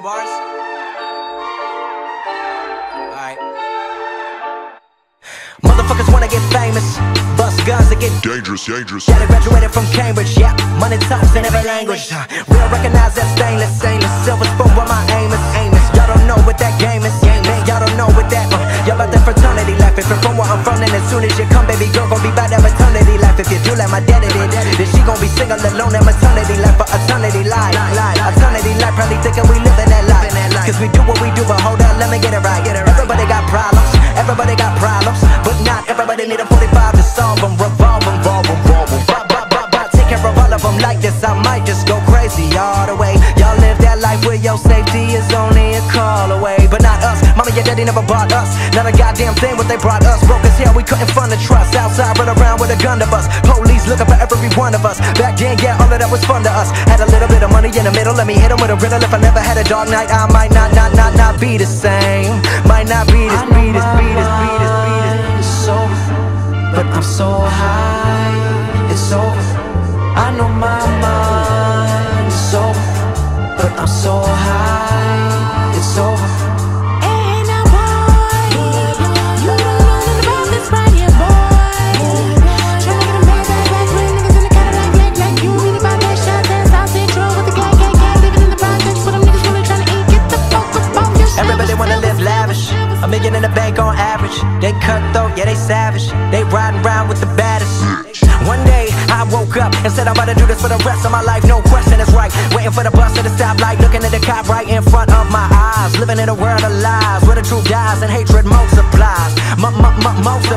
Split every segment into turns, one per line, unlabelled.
bars. Alright. Motherfuckers wanna get famous, bust guns to get
Dangerous, dangerous.
yeah, they graduated from Cambridge, yeah. Money talks in every language. uh, Real recognize that stainless, stainless. Silver spoon where my aim is, aim is. Y'all don't know what that game is, game is. Y'all don't know what that, uh, y'all about that fraternity life. If you're from where I'm from, then as soon as you come, baby girl, gon' be by that maternity life. If you do like my daddy did, then she gon' be single alone at maternity life for eternity life. Eternity life, probably thinking just go crazy all the way. Y'all live that life where your safety is only a call away. But not us, mama, your daddy never bought us. Not a goddamn thing what they brought us. Broke as hell, we couldn't fund the trust. Outside, run around with a gun to bust. Police looking for every one of us. Back then, yeah, all of that was fun to us. Had a little bit of money in the middle, let me hit 'em with a riddle. If I never had a dog night, I might not, not, not, not be the same. Might not be this, be this, be this, be this, be this.
Over, but I'm so high. It's over. I know my mind but I'm so high. It's
live lavish. A million in the bank on average. They cutthroat, yeah, they savage. They riding around with the baddest. Woke up and said I'm about to do this for the rest of my life. No question, it's right. Waiting for the bus at the stoplight, looking at the cop right in front of my eyes. Living in a world of lies where the truth dies and hatred multiplies. M- m- m- multi-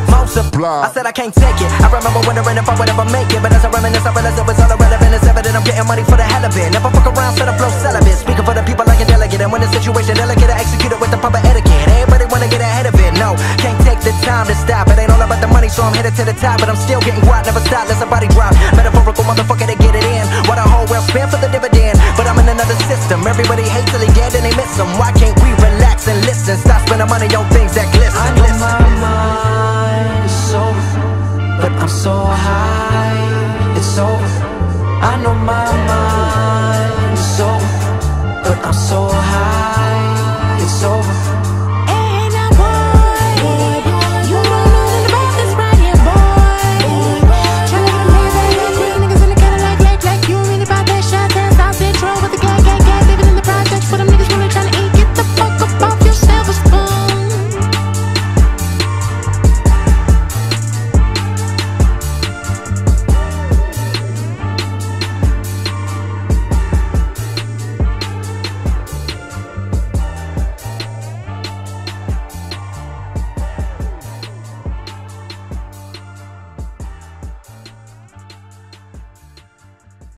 I said I can't take it. I remember wondering if I would ever make it, but as I reminisce, I realize it was all irrelevant. It's evident I'm getting money for the hell of it. Never fuck around, set a flow celibate. Speaking for the people like a delegate, and when the situation delicate, I execute it with the proper etiquette. Everybody wanna get ahead of it. No, can't take the time to stop. It ain't money, so I'm headed to the top. But I'm still getting guap, never stop, let somebody drop. Metaphorical motherfucker to get it in. While the whole world spend for the dividend. But I'm in another system. Everybody hates till they dead and they miss them. Why can't we relax and listen? Stop spending money on things that glisten.
I know my mind is over, but I'm so high. It's over. I know my mind